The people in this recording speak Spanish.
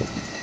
Gracias.